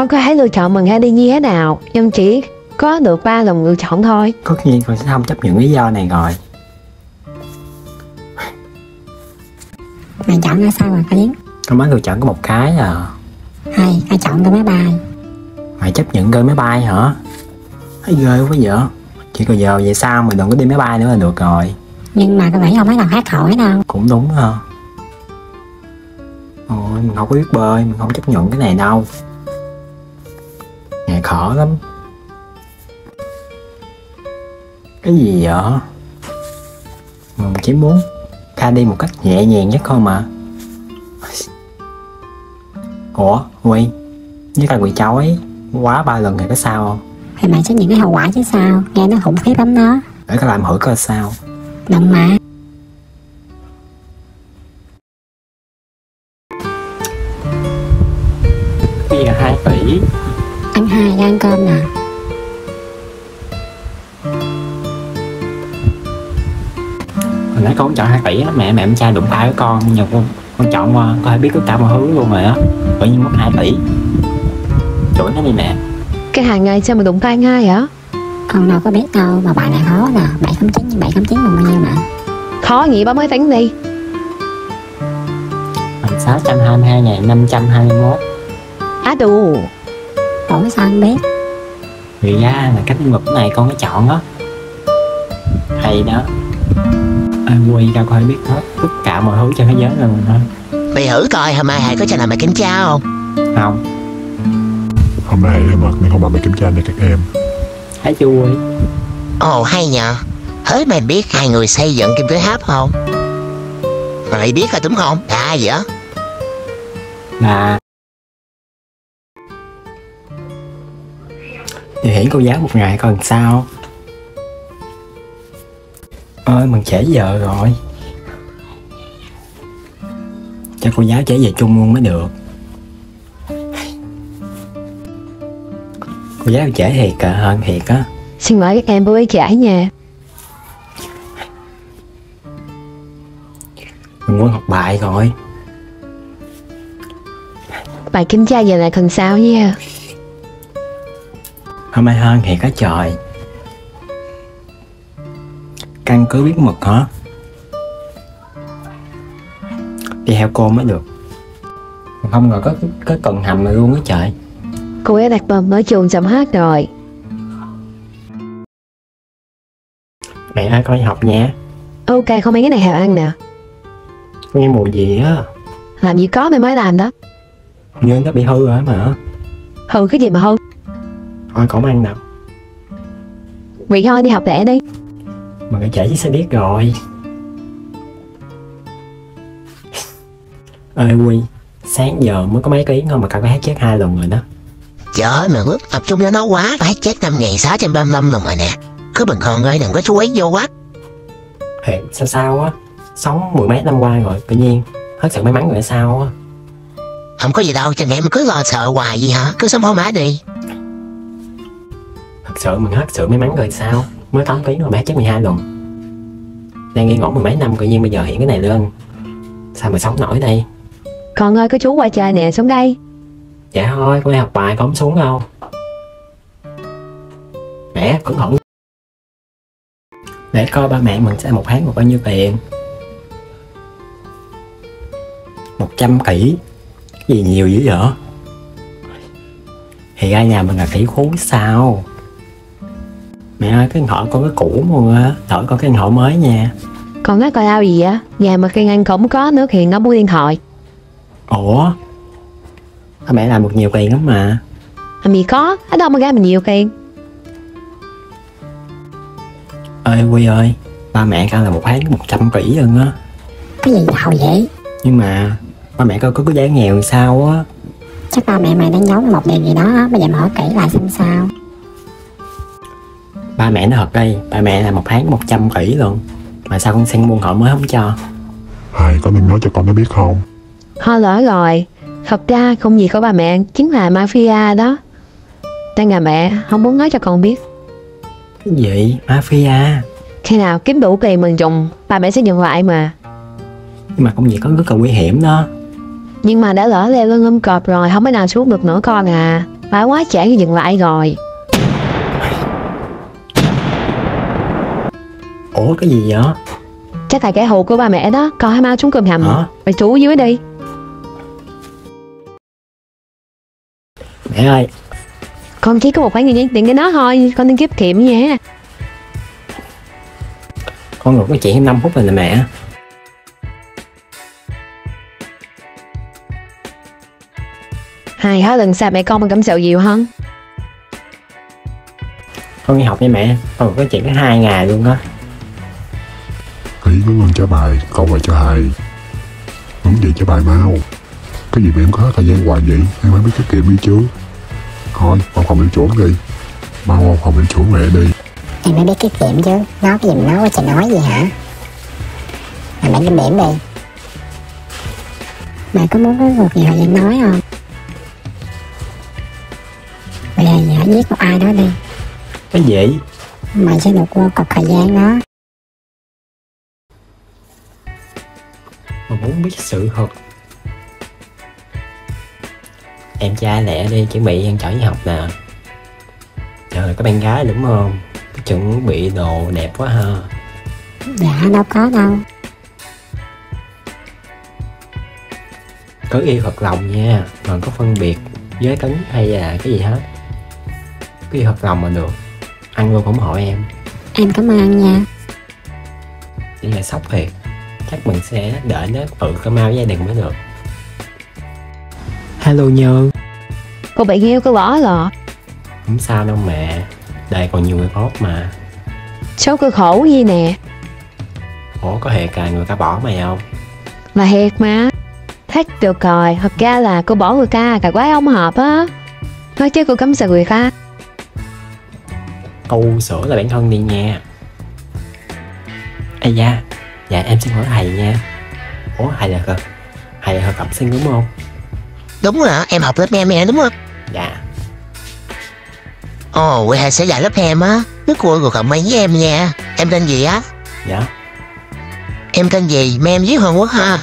Con có thể lựa chọn mình hay đi như thế nào. Nhưng chỉ có được ba lần lựa chọn thôi. Tất nhiên con sẽ không chấp nhận lý do này rồi. Mày chọn ra sao rồi Tiến Con mới lựa chọn có một cái à. Hay, ai chọn cái máy bay? Mày chấp nhận rơi máy bay hả? Thấy ghê quá vậy. Chỉ còn giờ vậy sao mình đừng có đi máy bay nữa là được rồi. Nhưng mà có vẻ không mấy lần hát hỏi đâu. Cũng đúng ha. Ôi mình không có biết bơi Mình không chấp nhận cái này đâu Nghe khó lắm. Cái gì vậy? Mình chỉ muốn Ca đi một cách nhẹ nhàng nhất thôi mà Ủa Huy Với ca quỳ cháu ấy Quá ba lần thì có sao không? Thì mày sẽ những cái hậu quả chứ sao? Nghe nó khủng khiếp lắm đó. Để ca làm thử coi sao. Đừng mà. Bây giờ 2 tỷ Hai ra ăn cơm nè. Hồi nãy con chọn 2 tỷ á, mẹ mẹ em trai đụng tay với con nhưng con con chọn qua có thể biết tất cả mọi thứ luôn rồi á. Tự nhiên mất 2 tỷ. Chửi nó đi mẹ. Cái hàng ngày sao mà đụng tay ngay hả Con đâu có biết đâu Mà bài này khó nè. 709 nhưng 709 bằng bao nhiêu nè Khó nghĩ bấm máy tính đi. Bằng 622 ngàn 521 Á đù Ủa sao anh biết thì ra là cách ngực này con có chọn đó hay đó ai quay ra có thể biết hết tất cả mọi thứ trên thế giới rồi hả Mày thử coi hôm nay Hải có cho làm mày kiểm tra không? không Hôm nay em mệt nên không bảo mày kiểm tra này các em thấy chưa Quy? Ồ hay nhờ Thế mày biết hai người xây dựng kim tự tháp không? Mày biết rồi đúng không? À vậy á là điều hiển cô giáo một ngày còn sao? Ơi mình trễ giờ rồi. Cho cô giáo trễ về chung luôn mới được. Cô giáo trễ thiệt cả hơn thiệt á. Xin mời các em với giải nha. Mình muốn học bài rồi. Bài kiểm tra giờ này cần sao nha hôm nay hơn thiệt á trời. Căn cứ biết mực hả? Đi theo cô mới được. Không ngờ có có cần hầm này luôn á trời. Cô ấy đặt bầm ở trường chậm hát rồi. Mẹ ơi con đi học nha? Ok không mấy cái này hào ăn nè. Nghe mùi gì á? Làm gì có mày mới làm đó. Như nó bị hư rồi mà? Hừ cái gì mà hư thôi không ăn đâu Vậy thôi đi học lẻ đi. Mà người trẻ sẽ biết rồi. Ơi quy sáng giờ mới có mấy cái thôi mà cậu có hát chết hai lần rồi đó. Trời ơi mà bước tập trung cho nó quá. Phải chết 5.635 lần rồi nè. Cứ bình thường ơi đừng có chú ý vô quá. Thiệt sao sao á? Sống mười mấy năm qua rồi tự nhiên hết sự may mắn rồi sao á? Không có gì đâu mẹ mà cứ lo sợ hoài gì hả? Cứ sống hổ mã đi sự mình hết sự may mắn rồi sao? Mới 8 ký rồi mà hát chết 12 lần. Đang nghi ngủ mười mấy năm tự nhiên bây giờ hiện cái này lên. Sao mà sống nổi đây? Con ơi có chú qua chơi nè xuống đây. Dạ thôi con đi học bài con không xuống đâu. Mẹ cẩn thận. Để coi ba mẹ mình sẽ một tháng một bao nhiêu tiền? 100 kỹ gì nhiều dữ vậy? Thì ra nhà mình là kỹ khú sao mẹ ơi cái điện thoại con cái cũ luôn á đổi con cái thoại mới nha. Con nói coi lao gì á Nhà mà khi ăn không có nước thì nó mua điện thoại. Ủa? Ba mẹ làm được nhiều tiền lắm mà. Làm gì có. Ở đâu mà ra mình nhiều tiền? Ơi quy ơi ba mẹ con là một tháng 100 kỹ hơn á. Cái gì giàu vậy? Nhưng mà ba mẹ con có cái dáng nghèo sao á? Chắc ba mẹ mày đang giấu một điều gì đó á, Bây giờ mở kỹ lại xem sao ba mẹ nó thật đây. Ba mẹ là một tháng 100 kỹ luôn. Mà sao con sen buôn họ mới không cho? Hai có nên nói cho con nó biết không? Thôi lỡ rồi. Thật ra công việc của bà mẹ chính là mafia đó. Đang là mẹ không muốn nói cho con biết. Cái gì? Mafia? Khi nào kiếm đủ tiền mình dùng Bà mẹ sẽ nhận lại mà. Nhưng mà công việc có rất là nguy hiểm đó. Nhưng mà đã lỡ leo lên ôm cọp rồi Không thể nào xuống được nữa con à. Phải quá thì dừng lại rồi ủa cái gì vậy? Chắc là kẻ thù của ba mẹ đó. Con hãy mau xuống cơm hầm. Hả? Mày trú dưới đi. Mẹ ơi. Con chỉ có một khoản tiền tiền cái đó thôi. Con nên kiếp kiệm nha. Con ngồi nói chuyện thêm 5 phút rồi nè mẹ. Hai hết lần xa mẹ con bằng cảm sự nhiều hơn con đi học nha mẹ. Con ngồi nói chuyện có hai ngày luôn đó Ý có ngon trả bài, câu bài cho hai Đúng vậy trả bài mau. Cái gì mà em có hết thời gian hoài vậy? Em phải biết tiết kiệm đi chứ. Thôi, vào phòng em chuẩn đi. Mau vào phòng em chuẩn mẹ đi. Em mới biết tiết kiệm chứ. Nói cái gì mà nói trời nói gì hả? Mà bạn kinh điểm đi. Bạn có muốn có một nhiều thời gian nói không? Bây giờ hãy giết một ai đó đi. Cái gì? Mày sẽ được qua cọc thời gian đó mà muốn biết sự thật. Em trai lẹ đi chuẩn bị ăn chở đi học nè. Trời có bạn gái đúng không? Chuẩn bị đồ đẹp quá ha. Dạ đâu có đâu. Có yêu thật lòng nha mà có phân biệt giới tính hay là cái gì hết. Có yêu thật lòng mà được. Ăn luôn không hỏi em. Em cảm ơn nha. Chỉ là sốc thiệt chắc mình sẽ đợi nó tự cơm ao với gia đình mới được. Hello nhơn. Cô bị yêu cô bỏ rồi không sao đâu mẹ đây còn nhiều người tốt mà. Số cơ khổ gì nè. Ủa có hề cả người ta bỏ mày không? Là thiệt mà. Thách được rồi Thật ra là cô bỏ người ta Cả quái ông hợp á. Nói chứ cô cấm sợ người khác. Câu sửa là bản thân đi nha. Ây da dạ em xin hỏi thầy nha ủa thầy là thầy là học sinh đúng không Đúng rồi? Em học lớp em nè đúng không? dạ Ồ, quê hai sẽ dạy lớp em á Nước cua cậu mấy với em nha Em tên gì á? dạ Em tên gì? Mà em với Hàn Quốc ha?